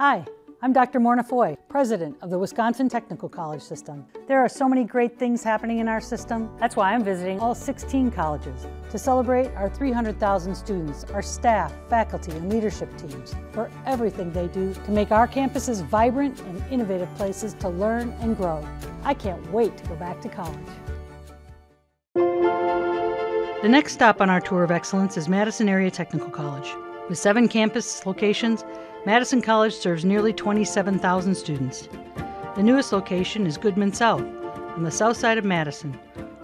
Hi, I'm Dr. Morna Foy, President of the Wisconsin Technical College System. There are so many great things happening in our system. That's why I'm visiting all 16 colleges to celebrate our 300,000 students, our staff, faculty, and leadership teams for everything they do to make our campuses vibrant and innovative places to learn and grow. I can't wait to go back to college. The next stop on our tour of excellence is Madison Area Technical College. With seven campus locations, Madison College serves nearly 27,000 students. The newest location is Goodman South, on the south side of Madison,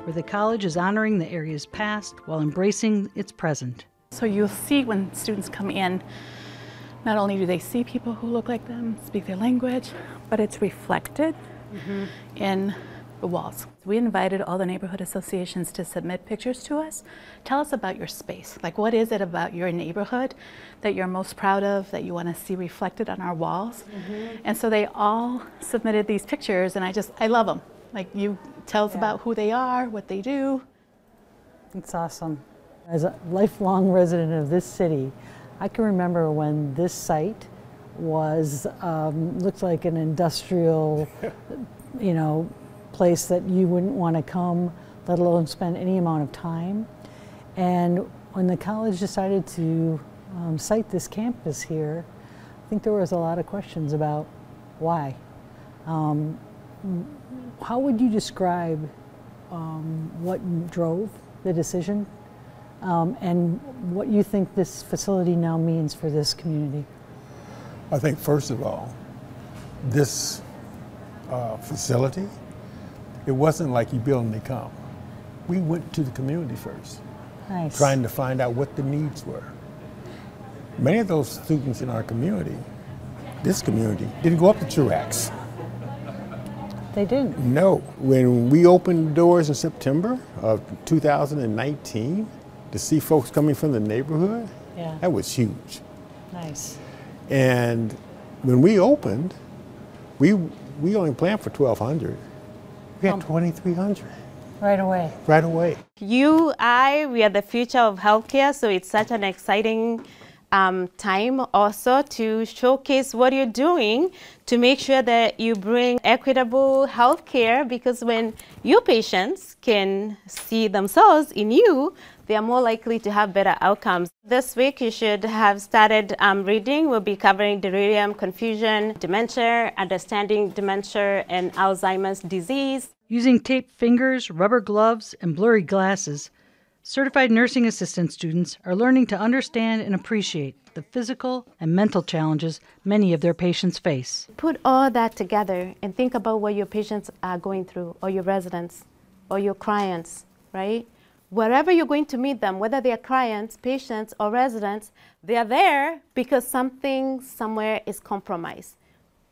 where the college is honoring the area's past while embracing its present. So you'll see when students come in, not only do they see people who look like them, speak their language, but it's reflected mm -hmm. in the walls. We invited all the neighborhood associations to submit pictures to us. Tell us about your space. Like what is it about your neighborhood that you're most proud of, that you want to see reflected on our walls? Mm -hmm. And so they all submitted these pictures and I just, I love them. Like you tell us yeah. about who they are, what they do. It's awesome. As a lifelong resident of this city, I can remember when this site was, um, looked like an industrial, you know, place that you wouldn't want to come, let alone spend any amount of time. And when the college decided to um, site this campus here, I think there was a lot of questions about why. Um, how would you describe um, what drove the decision um, and what you think this facility now means for this community? I think, first of all, this uh, facility it wasn't like you build and they come. We went to the community first, nice. trying to find out what the needs were. Many of those students in our community, this community, didn't go up to Truax. They didn't? No. When we opened the doors in September of 2019 to see folks coming from the neighborhood, yeah. that was huge. Nice. And when we opened, we, we only planned for 1,200. We had um, 2,300. Right away. Right away. You, I, we are the future of healthcare, so it's such an exciting um, time also to showcase what you're doing to make sure that you bring equitable healthcare because when your patients can see themselves in you, they are more likely to have better outcomes. This week you should have started um, reading. We'll be covering delirium, confusion, dementia, understanding dementia and Alzheimer's disease. Using taped fingers, rubber gloves, and blurry glasses, certified nursing assistant students are learning to understand and appreciate the physical and mental challenges many of their patients face. Put all that together and think about what your patients are going through, or your residents, or your clients, right? wherever you're going to meet them, whether they're clients, patients, or residents, they're there because something somewhere is compromised.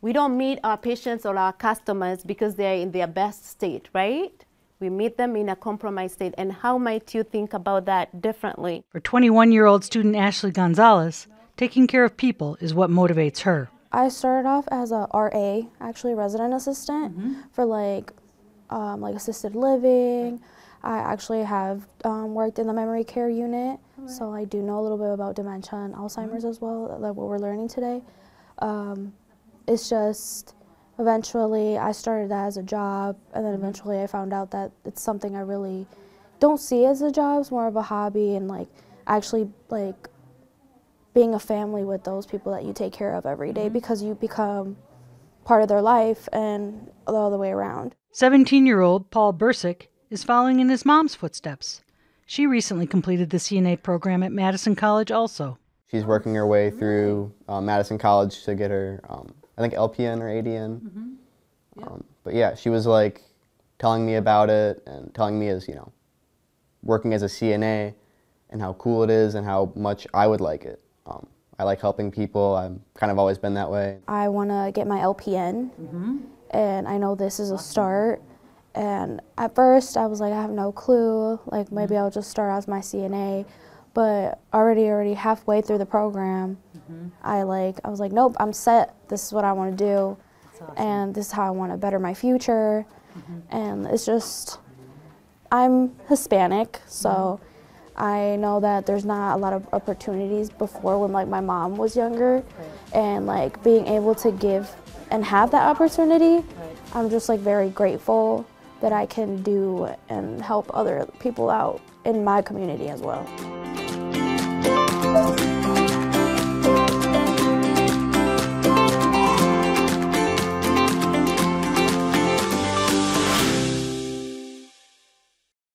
We don't meet our patients or our customers because they're in their best state, right? We meet them in a compromised state. And how might you think about that differently? For 21 year old student Ashley Gonzalez, taking care of people is what motivates her. I started off as a RA, actually resident assistant, mm -hmm. for like um, like assisted living, I actually have um, worked in the memory care unit, right. so I do know a little bit about dementia and Alzheimer's mm -hmm. as well, like what we're learning today. Um, it's just eventually I started that as a job, and then mm-hmm. eventually I found out that it's something I really don't see as a job. It's more of a hobby, and like actually like being a family with those people that you take care of every day mm -hmm. because you become part of their life and all the way around. 17 year old Paul Bursick is following in his mom's footsteps. She recently completed the CNA program at Madison College also. She's working her way through uh, Madison College to get her, um, I think, LPN or ADN. Mm -hmm. yep. um, but yeah, she was like telling me about it and telling me as, you know, working as a CNA and how cool it is and how much I would like it. Um, I like helping people. I've kind of always been that way. I want to get my LPN, mm -hmm. and I know this is a start. And at first, I was like, I have no clue. Like, maybe mm -hmm. I'll just start as my CNA. But already, already halfway through the program, -hmm. I like, I was like, nope, I'm set. This is what I want to do, awesome. and this is how I want to better my future. Mm -hmm. And it's just, I'm Hispanic, so I know that there's not a lot of opportunities before when like my mom was younger and like being able to give and have that opportunity. I'm just like very grateful that I can do and help other people out in my community as well.